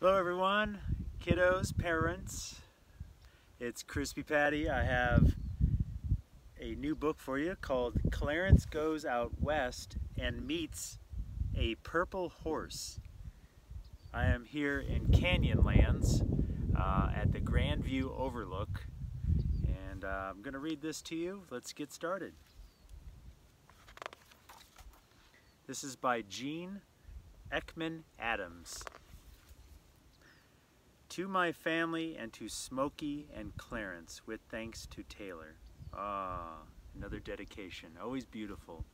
Hello everyone, kiddos, parents. It's Chrispy Patty. I have a new book for you called Clarence Goes Out West and Meets a Purple Horse. I am here in Canyonlands uh, at the Grand View Overlook and uh, I'm going to read this to you. Let's get started. This is by Jean Ekman Adams. To my family and to Smokey and Clarence, with thanks to Taylor. Ah, another dedication, always beautiful.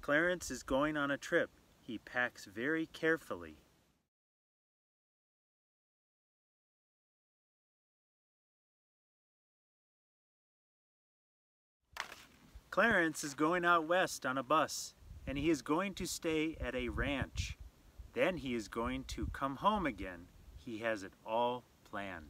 Clarence is going on a trip. He packs very carefully. Clarence is going out west on a bus, and he is going to stay at a ranch. Then he is going to come home again he has it all planned.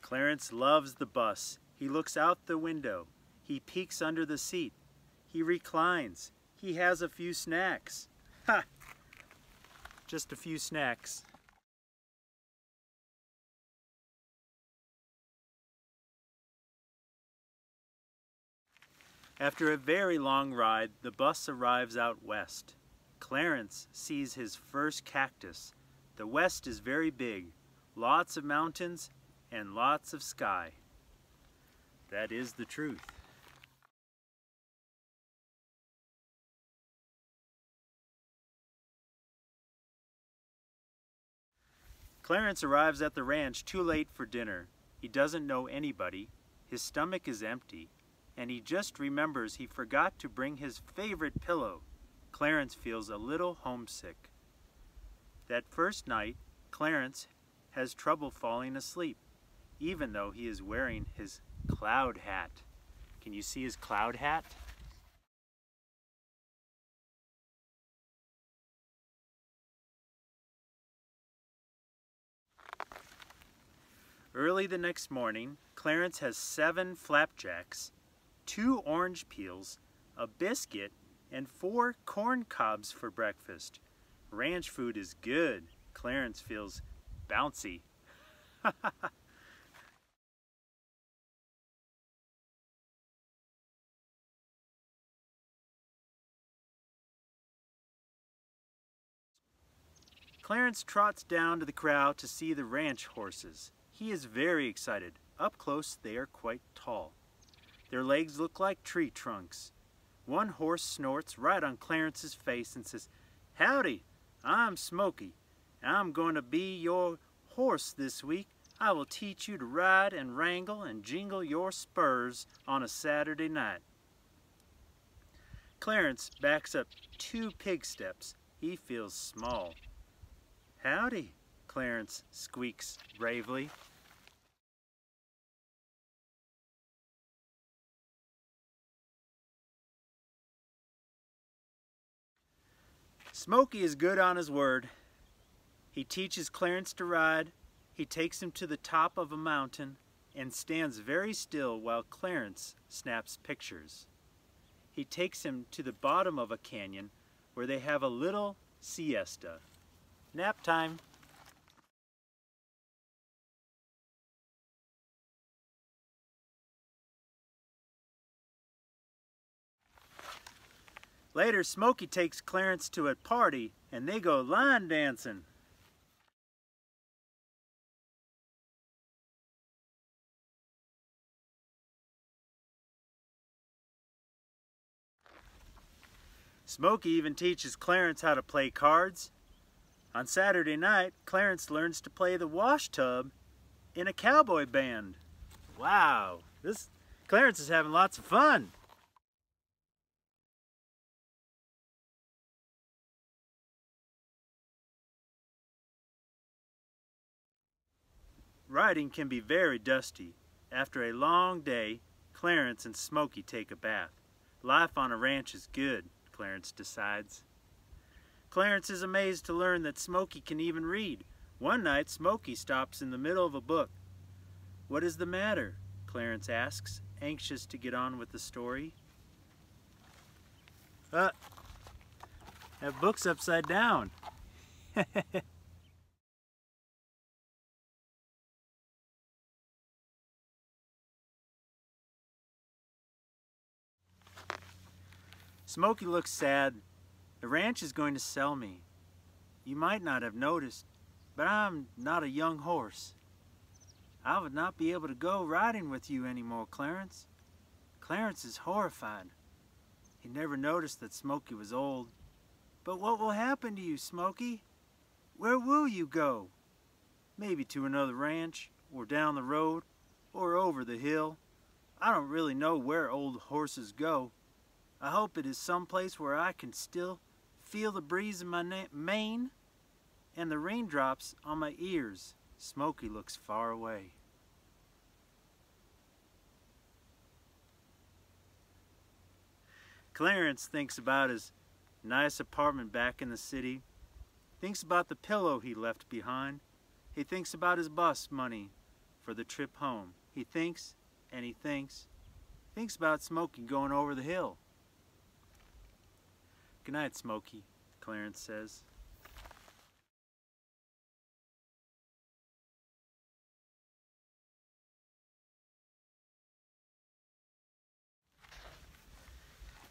Clarence loves the bus. He looks out the window. He peeks under the seat. He reclines. He has a few snacks. Ha! Just a few snacks. After a very long ride, the bus arrives out west. Clarence sees his first cactus. The west is very big, lots of mountains and lots of sky. That is the truth. Clarence arrives at the ranch too late for dinner. He doesn't know anybody. His stomach is empty and he just remembers he forgot to bring his favorite pillow. Clarence feels a little homesick. That first night, Clarence has trouble falling asleep, even though he is wearing his cloud hat. Can you see his cloud hat? Early the next morning, Clarence has seven flapjacks two orange peels, a biscuit, and four corn cobs for breakfast. Ranch food is good. Clarence feels bouncy. Clarence trots down to the corral to see the ranch horses. He is very excited. Up close, they are quite tall. Their legs look like tree trunks. One horse snorts right on Clarence's face and says, Howdy, I'm Smokey, and I'm going to be your horse this week. I will teach you to ride and wrangle and jingle your spurs on a Saturday night. Clarence backs up two pig steps. He feels small. Howdy, Clarence squeaks bravely. Smokey is good on his word. He teaches Clarence to ride, he takes him to the top of a mountain, and stands very still while Clarence snaps pictures. He takes him to the bottom of a canyon where they have a little siesta. Nap time. Later, Smokey takes Clarence to a party and they go line dancing. Smokey even teaches Clarence how to play cards. On Saturday night, Clarence learns to play the wash tub in a cowboy band. Wow, this Clarence is having lots of fun. Riding can be very dusty. After a long day, Clarence and Smokey take a bath. Life on a ranch is good, Clarence decides. Clarence is amazed to learn that Smokey can even read. One night, Smokey stops in the middle of a book. What is the matter? Clarence asks. anxious to get on with the story. Uh, that book's upside down. Smokey looks sad. The ranch is going to sell me. You might not have noticed, but I'm not a young horse. I would not be able to go riding with you anymore, Clarence. Clarence is horrified. He never noticed that Smokey was old. But what will happen to you, Smokey? Where will you go? Maybe to another ranch, or down the road, or over the hill. I don't really know where old horses go. I hope it is someplace where I can still feel the breeze in my mane and the raindrops on my ears. Smokey looks far away. Clarence thinks about his nice apartment back in the city, thinks about the pillow he left behind. He thinks about his bus money for the trip home. He thinks and he thinks, thinks about Smokey going over the hill. Good night, Smokey, Clarence says.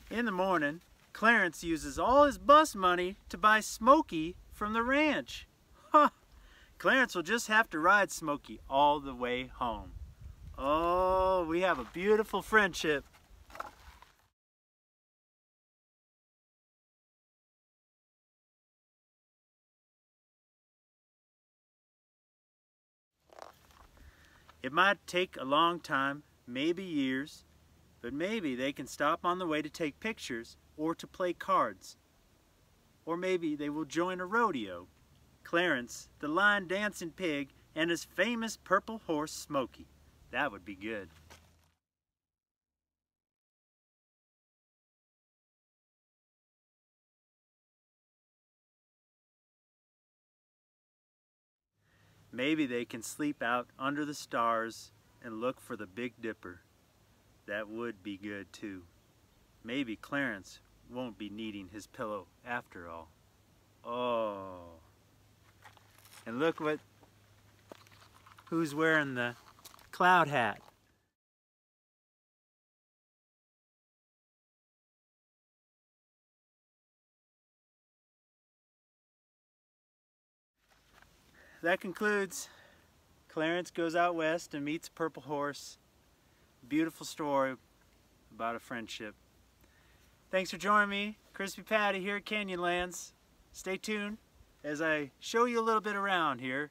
In the morning, Clarence uses all his bus money to buy Smokey from the ranch. Huh. Clarence will just have to ride Smokey all the way home. Oh, we have a beautiful friendship. It might take a long time, maybe years, but maybe they can stop on the way to take pictures or to play cards. Or maybe they will join a rodeo. Clarence, the line dancing pig, and his famous purple horse Smokey. That would be good. Maybe they can sleep out under the stars and look for the Big Dipper. That would be good too. Maybe Clarence won't be needing his pillow after all. Oh. And look what, who's wearing the cloud hat. That concludes Clarence Goes Out West and Meets Purple Horse. Beautiful story about a friendship. Thanks for joining me, Chrispy Patty here at Canyonlands. Stay tuned as I show you a little bit around here